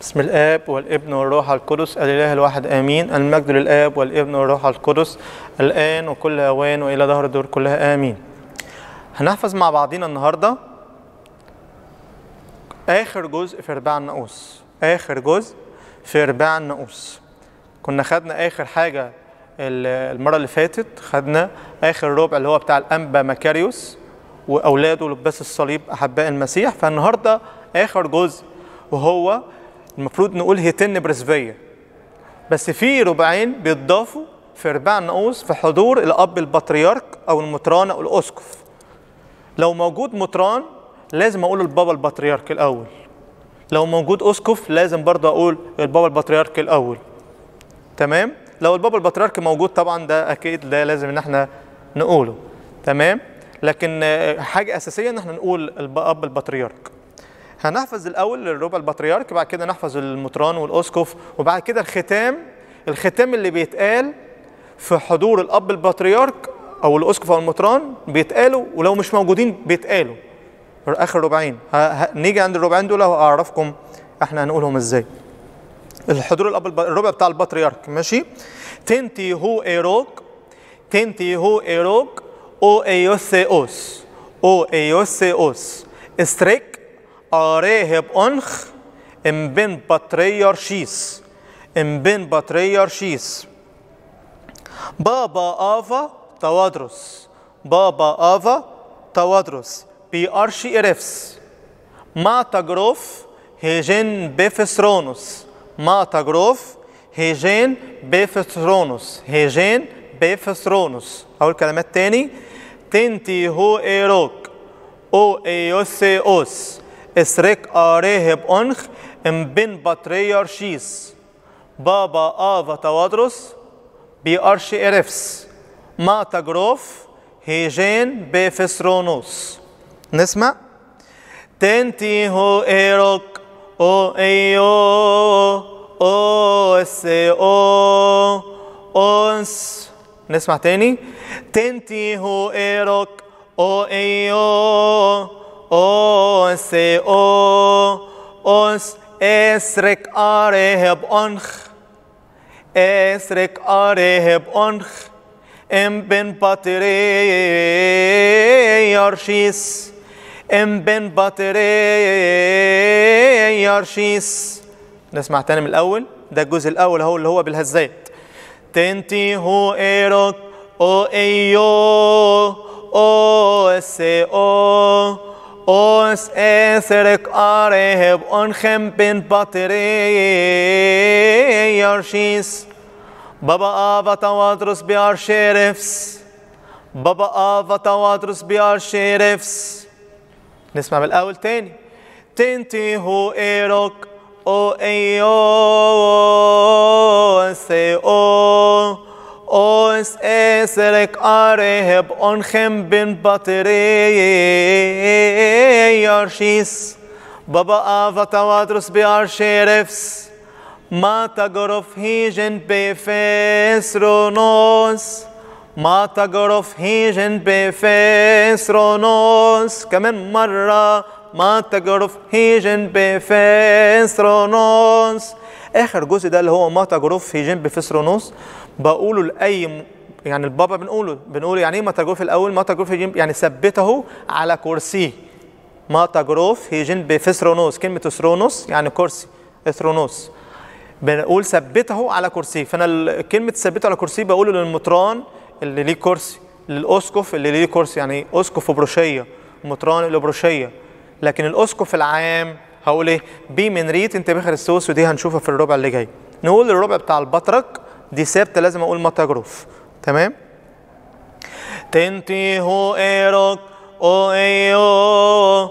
بسم الآب والابن والروح القدس الإله الواحد آمين. المجد للآب والابن والروح القدس الآن وكل أوان وإلى دهر الدور كلها آمين. هنحفظ مع بعضينا النهاردة آخر جزء في رباع النقوس آخر جزء في رباع النقوس كنا خدنا آخر حاجة ال- المرة اللي فاتت خدنا آخر ربع اللي هو بتاع الأنبا مكاريوس وأولاده لباس الصليب أحباء المسيح. فالنهاردة آخر جزء وهو المفروض نقول هيتن برسبية بس في ربعين بيتضافوا في رباع النقوس في حضور الأب البطريرك أو المطران أو الأسقف لو موجود مطران لازم أقول البابا البطريرك الأول. لو موجود أسقف لازم برضه أقول البابا البطريرك الأول. تمام؟ لو البابا البطريرك موجود طبعا ده أكيد ده لازم إن إحنا نقوله. تمام؟ لكن حاجة أساسية إن إحنا نقول الاب البطريرك. هنحفظ الأول الربع البطريرك بعد كده نحفظ المطران والاسقف وبعد كده الختام. الختام اللي بيتقال في حضور الأب البطريرك أو الاسقف أو المطران بيتقالوا ولو مش موجودين بيتقالوا. آخر ربعين. نيجي عند الربعين دول واعرفكم إحنا هنقولهم إزاي. الحضور الأب الربع بتاع البطريرك ماشي؟ تنتي هو إيروك تنتي هو إيروك أو ايوثيوس أو ايوثيوس استريك آريهب أنخ إم بن بطريرشيس إم بن بطريرشيس بابا آفا توادرس بابا آفا توادرس بي ارشي ارفس ما تجروف هيجين بيفسرونوس. ما تجروف هيجين بيفسرونوس. هيجين بيفسرونوس. أول كلمات تاني. تنتي هو إيروك. أو إيوسيوس. اسرك اريهب انخ ام بن بطريرشيس بابا افا توادرس بي ارشي ارفس ما تجروف هيجين بيفسرونوس نسمع؟ تنتي هو ايروك أو ايو أو سي أو اوس نسمع تاني تنتي هو ايروك أو ايو أو سي أو اوس اسرك ارهب انخ اسرك ارهب انخ ام بن بطريرشيس ام بن بطريرشيس نسمع تاني من الأول. ده الجزء الأول أهو اللي هو بالهزات. تنتي هو إيروك. أو إيو. أو سي أو. اوس اسرك ارهب انخم بن بطريرشيس بابا آفا توادرس بيار شيرفس بابا آفا توادرس بيار شيرفس نسمع من الأول تاني تنتي هو إيروك أو أيو سي أو أوس إسرك أرهب أنخم بن بطريرشيس بابا آفا توادرس بيار شيرفس ما تجرف هيجن بفسرونوس ما تجرف هيجن بفسرونوس كمان مرة ما تجرف هيجن بفسرونوس آخر جزء ده اللي هو ما تجرف هيجن بفسرونوس بقوله لأي يعني البابا بنقوله بنقول يعني إيه ما تجرف الأول ما تجرف هيجن يعني ثبته على كرسيه ما تجروف هيجن بفسرونوس كلمة ثرونوس يعني كرسي ثرونوس بنقول ثبته على كرسيه فأنا كلمة ثبته على كرسيه بقوله للمطران اللي ليه كرسي للاسقف اللي ليه كرسي يعني اسقف بروشيه مطران الابروشيه لكن الاسقف العام هقول إيه؟ بي من ريت انت بخريستوس ودي هنشوفها في الربع اللي جاي. نقول الربع بتاع البطرك دي ثابتة لازم أقول متجروف تمام؟ تنتي هو إيروك أو إيو.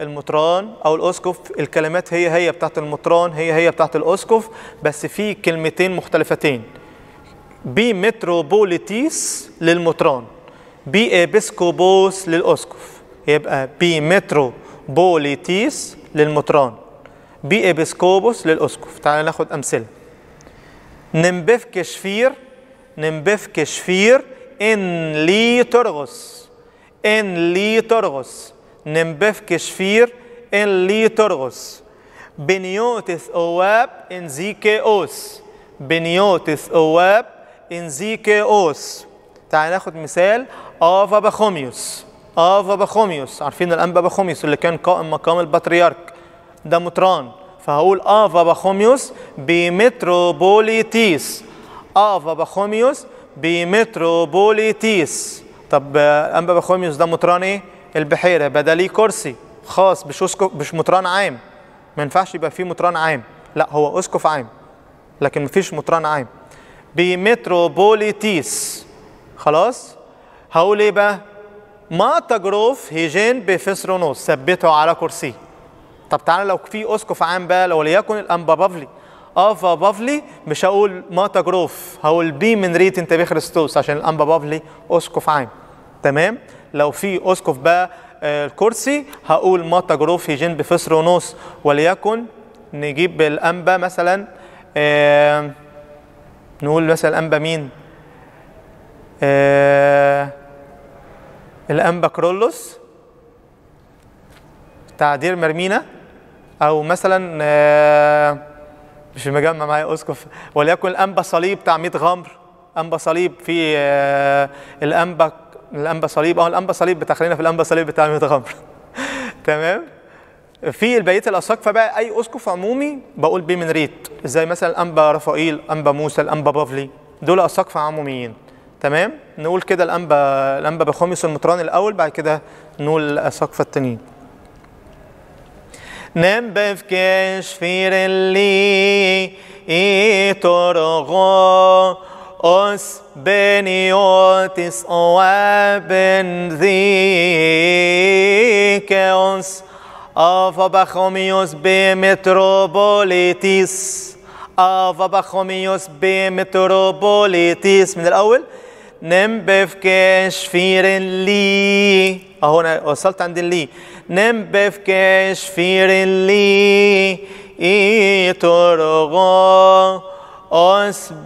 المطران أو الأسقف الكلمات هي هي بتاعت المطران هي هي بتاعت الأسقف بس في كلمتين مختلفتين. بي متروبوليتيس للمطران بي ابسكوبوس للاسقف يبقى بي متروبوليتيس للمطران بي ابسكوبوس للاسقف تعال ناخد أمثلة. نمبف كشفير. نمبف كشفير. إن لي ترغس. إن لي ترغس. نمبف كشفير إن لي ترغس. بنيوتث أواب إن زيكي أوس. بنيوتث أواب إن زيكي أوس. تعال ناخد مثال افا بخوميوس افا بخوميوس عارفين الانبا بخوميوس اللي كان قائم مقام البطريرك؟ ده مطران فهقول افا بخوميوس بمتروبوليتيس. افا بخوميوس بمتروبوليتيس. طب آه، انبا بخوميوس ده مطران إيه؟ البحيرة بدليه كرسي خاص مش مش مطران عام. ما ينفعش يبقى فيه مطران عام. لا هو أسقف عام لكن مفيش مطران عام. بمتروبوليتيس. خلاص؟ هقول إيه بقى؟ ما تجروف هيجين بفسرونوس ثبته على كرسي. طب تعالى لو في أسقف عام بقى لو وليكن الأنبا بافلي. افا بافلي مش هقول ما تجروف هقول بي من ريت أنت بخريستوس عشان الأنبا بافلي أسقف عام. تمام؟ لو في اسقف بقى آه، الكرسي هقول ما تجروف هيجين بفسرونوس وليكن نجيب الأنبا مثلا آه، نقول مثلا الأنبا مين؟ آه، الأنبا كرولوس تعدير مرمينا أو مثلا مش مجمع معايا اسقف وليكن الأنبا صليب بتاع 100 غمر. أنبا صليب في الأنبا الانبا صليب آه الانبا صليب بتاع خلينا في الانبا صليب بتاع 100 غمر. تمام؟ في بقيه الاساقفه بقى أي أسقف عمومي بقول بيه من ريت. زي مثلا الأنبا رفائيل انبا موسى الأنبا بافلي. دول اساقفه عموميين. تمام؟ نقول كده الأنبا الأنبا بخوميس المطران الأول بعد كده نقول الاساقفه التانيين نبف كشفير اللي إيترغو أس بنيوتس أوابن ذيكيوس أفا بخوميوس بمتروبوليتيس أفا بخوميوس بمتروبوليتيس من الأول نمبف كشفير اللي أهو أنا وصلت عند اللي. نمبف كشفير اللي ايترغو اس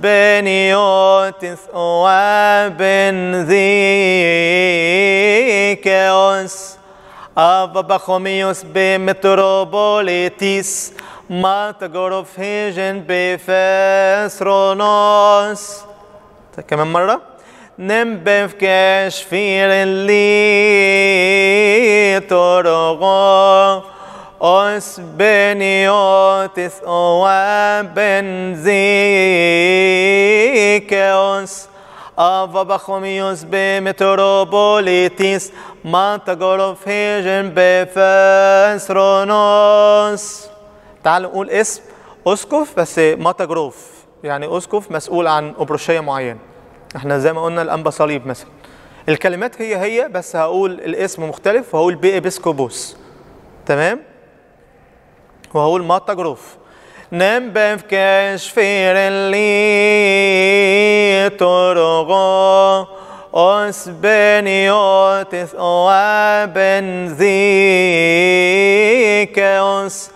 بنيوتس وابن أبا بخوميوس بمتروبوليتيس ما تجرف هيجن بفسرونوس كمان مرة. نمبف كشفير اللي ترغو أس بنيوتس وابن زيكيوس أفا بخوميوس بمتروبوليتيس ما تجرف هيجن بفسرونوس تعالوا نقول اسم. أسقف بس ما تجروف يعني أسقف مسؤول عن ابروشيه معينه إحنا زي ما قلنا الانبا صليب مثلا. الكلمات هي هي بس هقول الاسم مختلف وهقول بي إبسكوبوس. تمام؟ وهقول ما تجروف نبف كشفير اللي ترغو أس بنيوتس وابن ذيكيوس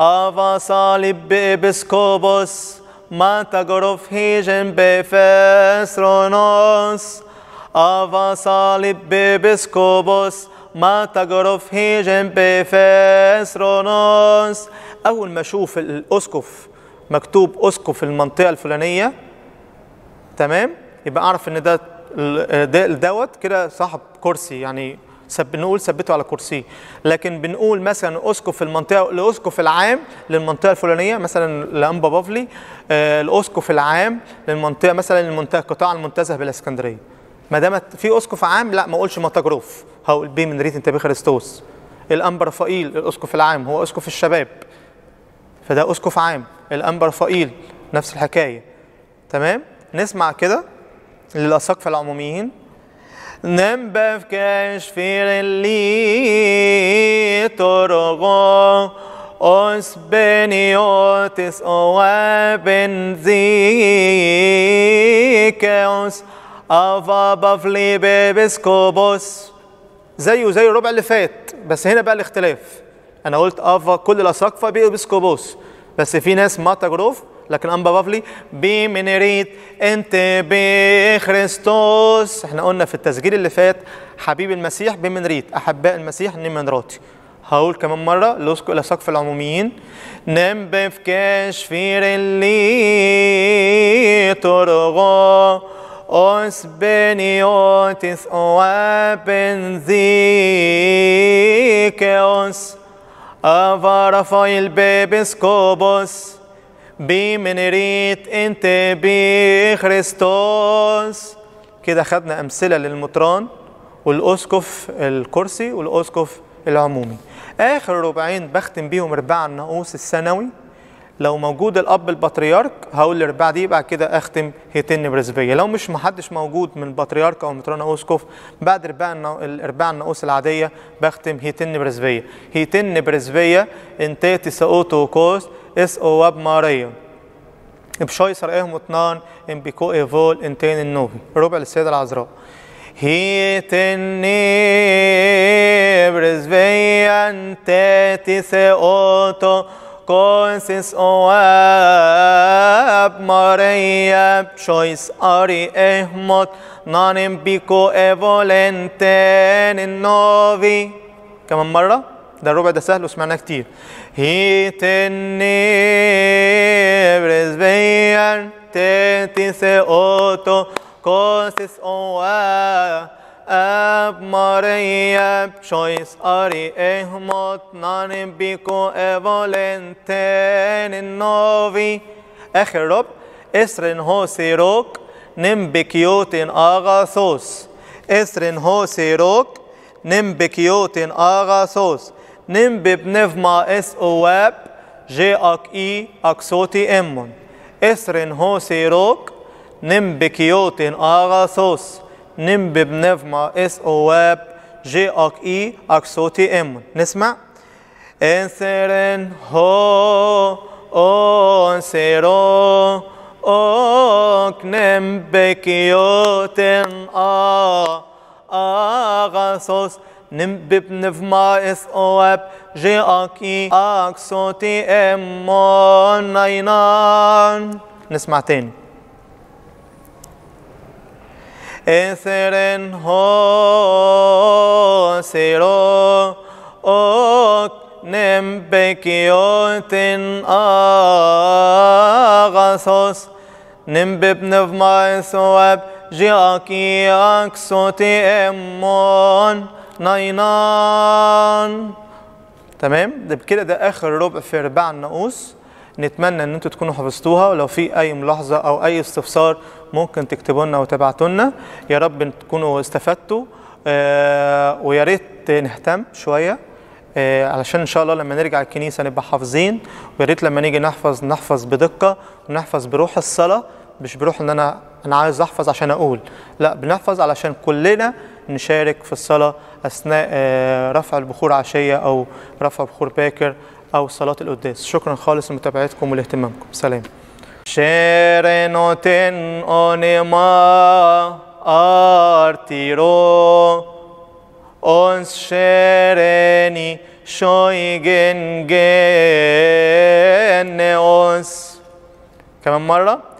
أفا صليب بإبسكوبوس. ما تجرف هيجن بفسرونوس. أفا صليب بإبسكوبوس. ما تجرف هيجن بفسرونوس أول ما أشوف الأسقف مكتوب أسقف المنطقة الفلانية. تمام؟ يبقى أعرف إن ده دوت كده صاحب كرسي يعني سب نقول ثبته على كرسي. لكن بنقول مثلا أسقف المنطقة الأسقف العام للمنطقة الفلانية مثلا لانبا بافلي. آه الأسقف العام للمنطقة مثلا المنطقة قطاع المنتزه بالإسكندرية. ما دام في أسقف عام لا ما أقولش مطجروف هقول بيه من ريت انت بخريستوس الانبا رفائيل الأسقف العام هو أسقف الشباب. فده أسقف عام الانبا رفائيل نفس الحكاية. تمام؟ نسمع كده للاساقفه العموميين. نبف كشفير اللي ترغو os beniotis oa benzikeos أفا بافلي بيبسكوبوس زيه زي الربع اللي فات. بس هنا بقى الاختلاف. أنا قلت أفا كل الاساقفه بيبسكوبوس بس في ناس ماتا جروف لكن انبا بافلي بمنريت إنت بخريستوس إحنا قلنا في التسجيل اللي فات حبيب المسيح بمنريت أحباء المسيح نمنراتي هقول كمان مرة لوسكو الأساقفة العموميين. نم بفكاش فير اللي ترغى os beniotis oa benzikeos ava Rafael bebeskobos بمنريت أنت بخريستوس. كده خدنا أمثلة للمطران والأسقف الكرسي والأسقف العمومي. آخر ربعين بختم بيهم رباع الناقوس السنوي. لو موجود الأب البطريرك هقول الارباع دي بعد كده أختم هيتن برزبية. لو مش محدش موجود من البطريرك أو متران أو اسقف بعد ارباع الارباع الناقوس العادية بختم هيتن برزبية. هيتن برزبية انتاتي ساوتو كوست اس أو واب ماريا. بشوي سرقهم اتنان ان بيكو ايفول انتين النوفي. ربع للسيدة العذراء. هيتني برزبية انتاتي ساوتو Consis oab Maria choice ari ehmot nanim biko evolenten النوفي كمان مرة ده الربع ده سهل وسمعناه كتير هيتني برزبيان تتس اوتو كوسس اواب اب ماريا choice ari ehmot nanim biko evolenten النوفي اخر رب اسرن هو سيروك نم بكيوتن اغاثوس اسرن هو سيروك نم بكيوتن اغاثوس نم ببنفما اس اواب جي اك اي اكسوتي امون اسرن هو سيروك نم بكيوتن اغاثوس نم ببنفما اس اواب جي اك اي اكسوتي ام نسمع انسرن هو اون سيرو اوك نم بكيوتن ا اغاسوس نم ببنفما اس اواب جي اك اي اكسوتي ام ناينان نسمع تاني Eseren ho sero ok nem bekiotin agasos nem bibnev maisoab jiaki aksoti emon ناينان تمام ده بكده ده اخر ربع في رباع الناقوس نتمنى إن أنتوا تكونوا حفظتوها. ولو في أي ملاحظة أو أي استفسار ممكن تكتبوا لنا وتبعتوا لنا يا رب تكونوا استفدتوا. آه ويا ريت نهتم شوية. آه علشان إن شاء الله لما نرجع الكنيسة نبقى حافظين. ويا ريت لما نيجي نحفظ نحفظ بدقة ونحفظ بروح الصلاة. مش بروح إن أنا أنا عايز أحفظ عشان أقول. لا بنحفظ علشان كلنا نشارك في الصلاة أثناء آه رفع البخور عشية أو رفع بخور باكر أو صلاة القداس. شكرا خالص لمتابعتكم ولاهتمامكم. سلام. شرنوتن اونما آرتيرو. أونس شرني شويجن جنوس كمان مرة.